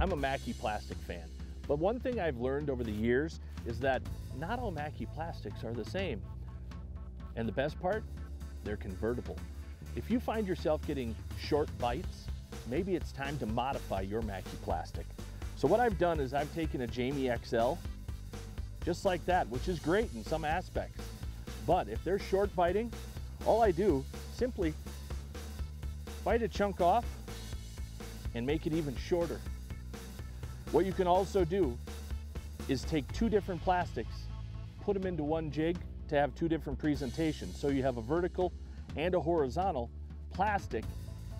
I'm a Maki plastic fan, but one thing I've learned over the years is that not all Maki plastics are the same. And the best part, they're convertible. If you find yourself getting short bites, maybe it's time to modify your Maki plastic. So what I've done is I've taken a Jamei XL, just like that, which is great in some aspects. But if they're short biting, all I do, simply bite a chunk off and make it even shorter. What you can also do is take two different plastics, put them into one jig to have two different presentations. So you have a vertical and a horizontal plastic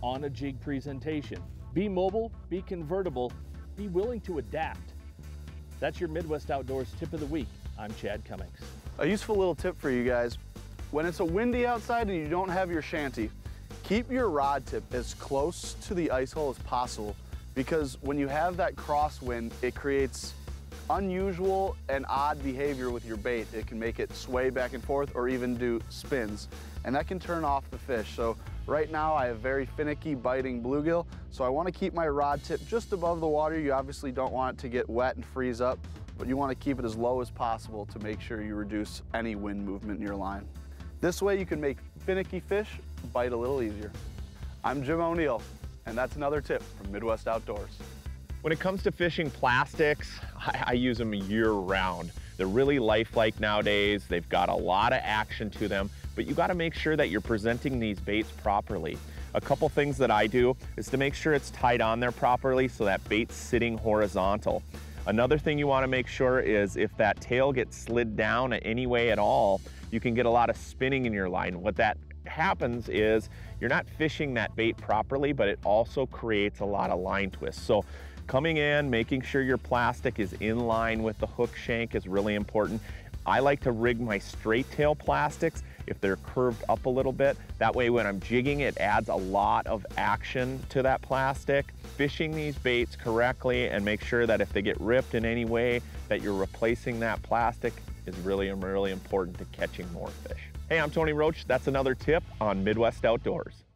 on a jig presentation. Be mobile, be convertible, be willing to adapt. That's your Midwest Outdoors tip of the week. I'm Chad Cummings. A useful little tip for you guys. When it's a windy outside and you don't have your shanty, keep your rod tip as close to the ice hole as possible because when you have that crosswind, it creates unusual and odd behavior with your bait. It can make it sway back and forth or even do spins, and that can turn off the fish. So right now I have very finicky biting bluegill, so I wanna keep my rod tip just above the water. You obviously don't want it to get wet and freeze up, but you wanna keep it as low as possible to make sure you reduce any wind movement in your line. This way you can make finicky fish bite a little easier. I'm Jim O'Neill, and that's another tip from Midwest Outdoors. When it comes to fishing plastics, I, I use them year round. They're really lifelike nowadays. They've got a lot of action to them, but you gotta make sure that you're presenting these baits properly. A couple things that I do is to make sure it's tied on there properly so that bait's sitting horizontal. Another thing you wanna make sure is if that tail gets slid down any way at all, you can get a lot of spinning in your line. What that happens is you're not fishing that bait properly, but it also creates a lot of line twists. So Coming in, making sure your plastic is in line with the hook shank is really important. I like to rig my straight tail plastics if they're curved up a little bit. That way when I'm jigging, it adds a lot of action to that plastic. Fishing these baits correctly and make sure that if they get ripped in any way, that you're replacing that plastic is really, really important to catching more fish. Hey, I'm Tony Roach. That's another tip on Midwest Outdoors.